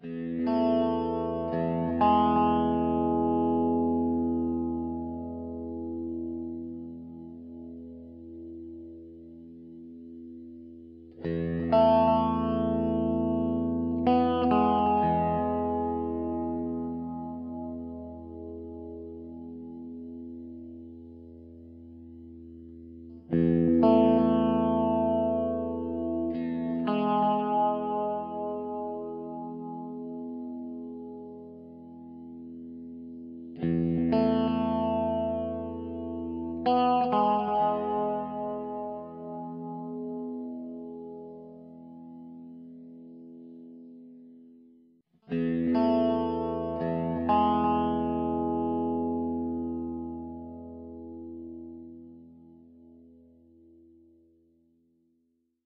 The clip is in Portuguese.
Música Música